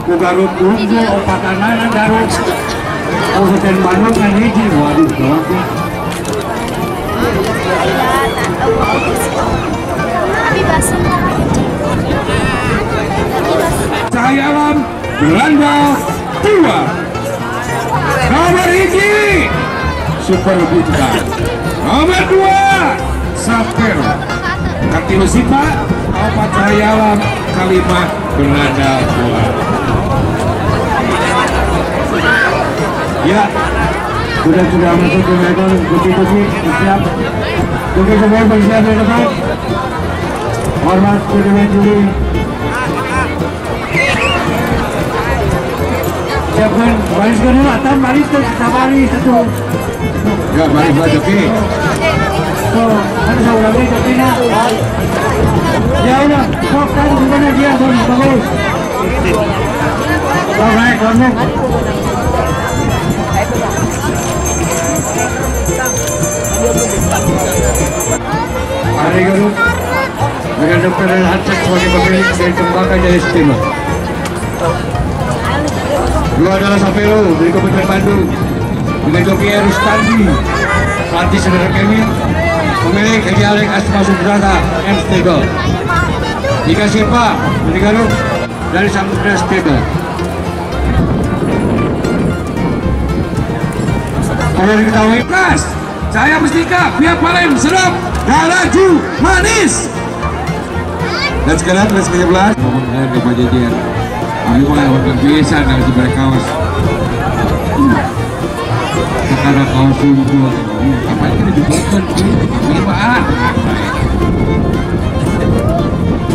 ku Garut unggul opat anak Garut Kabupaten Bandung kan hiji waduh gawat ya. Cahaya alam Belanda dua. Nomor hiji Super Bintang nomor dua Sapero Katilu Sipa opat cahaya alam kalimat Belanda dua Ya, sudah sudah masuk ke begitu sih siap. Oke semua bersiap di depan. Hormat kedua juri. Siapkan baris kedua, atas baris ke kita satu. Ya baris lah joki. So, ada seorang lagi joki nak. Ya udah, sok kan gimana dia tuh bagus. Alright, alright. Hari Guru dengan Dr. Hansek sebagai pemilik dari Cempaka Jaya Istimewa. Dua adalah Sapelo dari Kabupaten Bandung dengan Joki Rustandi, pelatih saudara Kemil, pemilik Haji Alek Asma Subrata M Stego. Ika Sipa dari Garut dari Samudra Stego. Kalau diketahui plus, saya Mustika, pihak Palem, sedap, dan laju, manis. Up, let's get belas. Ngomong air ke pajajian. Kami mulai biasa dari sebelah kaos. Sekarang kaos sungguh. Apa ini dibuatkan? Ini apaan?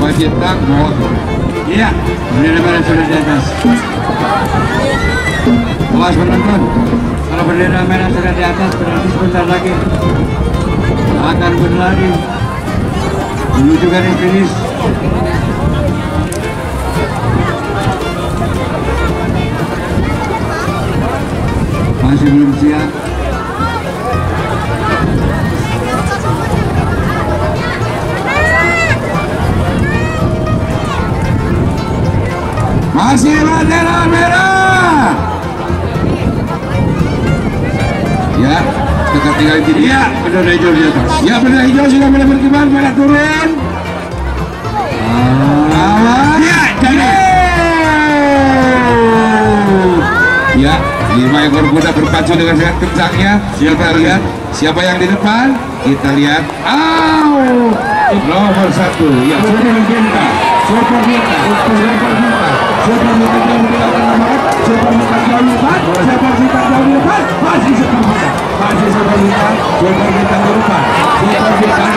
Wajib tak, mohon. Iya, benar-benar sudah di atas. Awas penonton, kalau bendera merah sudah di atas berarti sebentar lagi akan berlari menuju garis finish. Masih belum siap. Masih bendera merah. Ya, dekat tinggal di dia, bendera hijau di atas. Ya, bendera hijau sudah mulai berkibar, mulai turun. Awas. Ya, jadi. Ya, lima ekor kuda berpacu dengan sangat kencangnya. Kita lihat siapa yang di depan. Kita lihat. Au, nomor satu. Ya, Super Bintang. Super Bintang. Super Bintang. Super Bintang jauh di depan. Super Bintang jauh di depan. Masih Super Bintang. Masih Super Bintang. Super Bintang di depan. Di depan.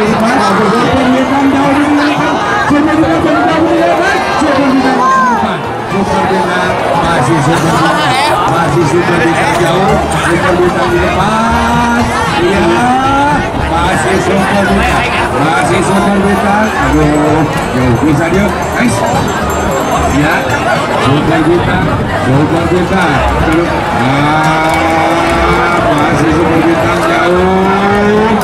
Super Bintang jauh. Super Bintang jauh di depan. Super Bintang masih. Super Bintang masih Super Bintang jauh. Super Bintang di depan. Iya. Masih Bintang. Masih Super Bintang. Aduh, jauh dia. Guys. Ya, Bintang, Super Bintang. Terus, ah, masih Super Bintang jauh.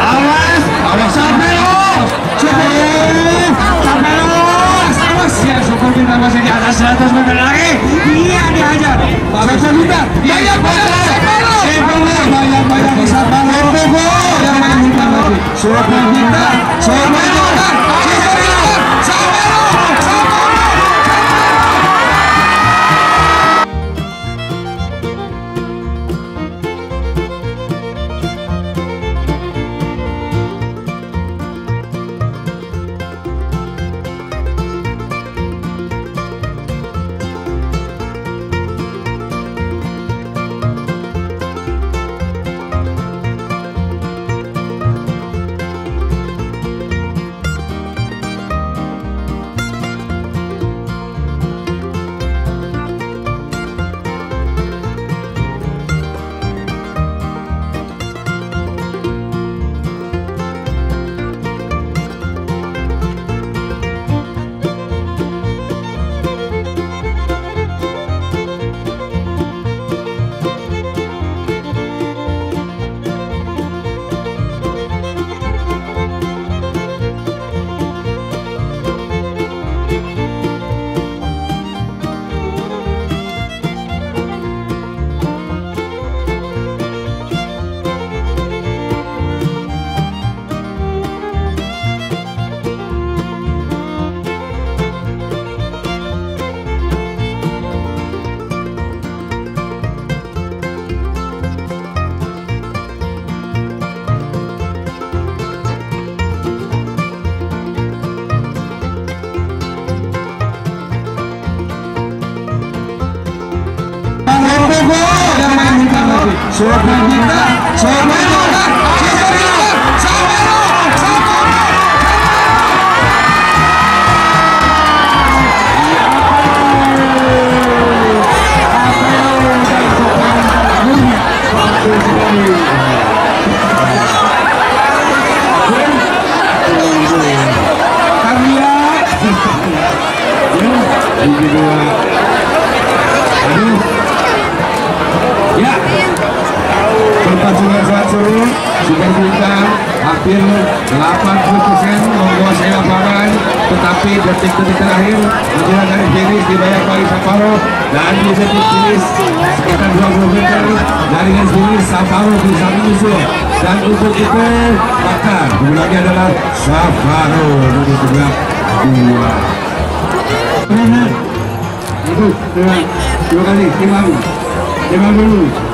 Awas, awas sampai lo, jauh, sampai lo, awas ya Super Bintang masih di atas 100 meter lagi. Iya dihajar, Super Bintang, banyak banyak lo, banyak banyak bintang Sobat kita, sobat kita, sobat kita, Sabero, Sabero. Karya. Ya, ini dua. Aduh. Ya. Pertandingan saat seru Super Bintang hampir 80% menguasai lapangan tetapi detik-detik terakhir menjelang dari finish dibayar oleh Saparo dan di detik finish sekitar 20 meter dari garis finish Saparo bisa menyusul. Dan untuk itu maka kemenangnya adalah Saparo nomor sebelah dua. Itu dua, dua kali timang timang dulu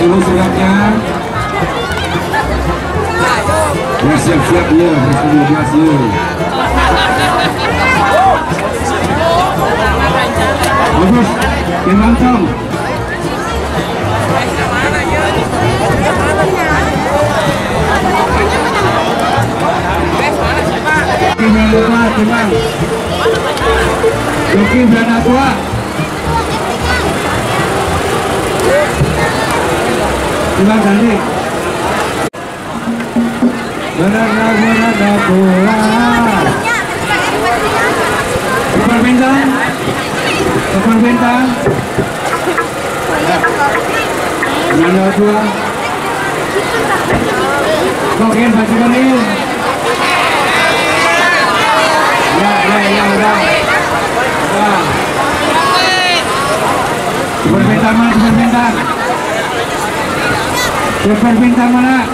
dulu suratnya bersiap-siap ya bersiap ya bagus timang tong timang lupa timang Yuki berada Timang ganti Berada berada tua Super bintang Super bintang Ya ya ya super bintang Super bintang mana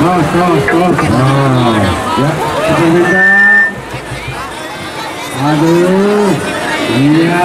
Terus, terus, terus. Ya. Aduh, iya.